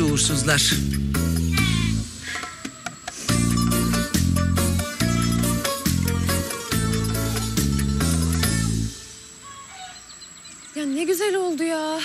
şuursuzlar. Ya ne güzel oldu ya.